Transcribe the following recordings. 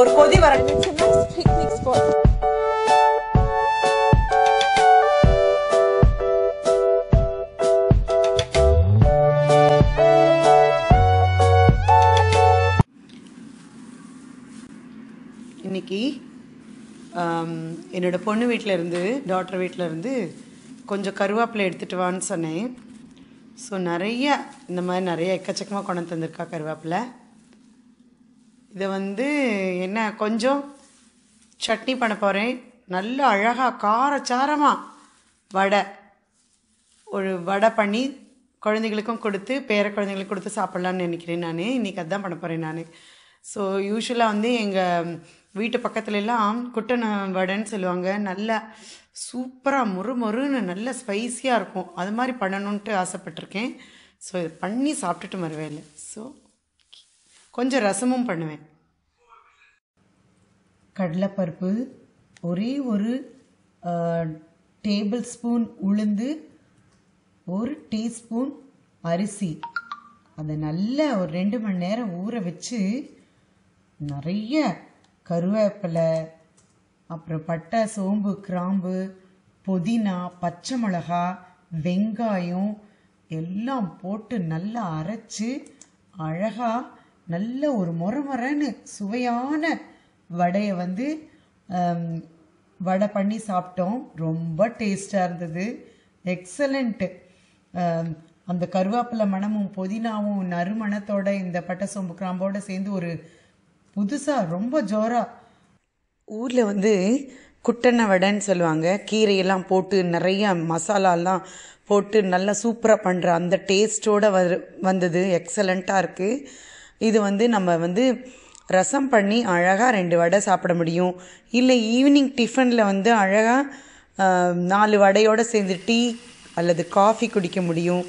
ஒரு கொதி வர பிக்னிக் a இன்னைக்கு என்னோடய என்னோட பொண்ணு வீட்டில் இருந்து டாக்டர் வீட்டில் இருந்து கொஞ்சம் கருவேப்பிலை எடுத்துகிட்டு வான்னு சொன்னேன். ஸோ நிறைய இந்த மாதிரி நிறைய எக்கச்சக்கமாக கொண்டு தந்திருக்கா கருவேப்பிலை. இதை வந்து என்ன கொஞ்சம் சட்னி பண்ண போகிறேன் நல்ல அழகாக காரச்சாரமாக வடை. ஒரு வடை பண்ணி குழந்தைகளுக்கும் கொடுத்து பேர குழந்தைங்களுக்கும் கொடுத்து சாப்பிட்லான்னு நினைக்கிறேன் நான். இன்றைக்கி அதுதான் பண்ண போகிறேன் நான். ஸோ யூஸ்வலாக வந்து எங்கள் வீட்டு பக்கத்துலலாம் குட்டன வடைன்னு சொல்லுவாங்க. நல்லா சூப்பராக மொறு மொறுன்னு நல்ல ஸ்பைஸியாக இருக்கும். அது மாதிரி பண்ணணுன்ட்டு ஆசைப்பட்டிருக்கேன். ஸோ இது பண்ணி சாப்பிட்டுட்டு வருவேன். ஸோ கொஞ்சம் ரசமும் பண்ணுவேன். கடலைப்பருப்பு ஒரே ஒரு டேபிள் ஸ்பூன் உளுந்து ஒரு டீஸ்பூன் அரிசி. அதை நல்லா ஒரு ரெண்டு மணி நேரம் ஊற வச்சு நிறைய கருவேப்பிலை அப்புறம் பட்டை சோம்பு கிராம்பு புதினா பச்சை மிளகா வெங்காயம் எல்லாம் போட்டு நல்லா அரைச்சு அழகாக நல்ல ஒரு முறை சுவையான வடையை வந்து வடை பண்ணி சாப்பிட்டோம். ரொம்ப டேஸ்டாக இருந்தது. எக்ஸலண்ட்டு அந்த கருவேப்பிலை மணமும் புதினாவும் நறுமணத்தோட இந்த பட்டை சோம்பு கிராம்போட சேர்ந்து ஒரு புதுசாக ரொம்ப ஜோரா. ஊரில் வந்து குட்டெண்ணெய் வடைன்னு சொல்லுவாங்க. கீரையெல்லாம் போட்டு நிறைய மசாலாலாம் போட்டு நல்லா சூப்பராக பண்ணுற அந்த டேஸ்ட்டோட வரு வந்தது. எக்ஸலண்ட்டாக இருக்குது இது வந்து நம்ம வந்து ரசம் பண்ணி அழகாக ரெண்டு வடை சாப்பிட முடியும். இல்லை ஈவினிங் டிஃபனில் வந்து அழகாக நாலு வடையோடு சேர்ந்து டீ அல்லது காஃபி குடிக்க முடியும்.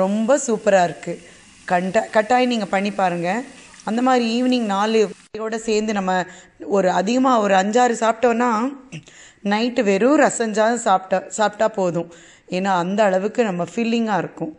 ரொம்ப சூப்பராக இருக்குது கண்ட கட்டாயம் நீங்கள் பண்ணி பாருங்கள் அந்த மாதிரி ஈவினிங் நாலு வடையோட சேர்ந்து நம்ம ஒரு அதிகமாக ஒரு அஞ்சாறு சாப்பிட்டோன்னா நைட்டு வெறும் ரசஞ்சாலும் சாப்பிட்டா சாப்பிட்டா போதும். ஏன்னா அந்த அளவுக்கு நம்ம ஃபில்லிங்காக இருக்கும்.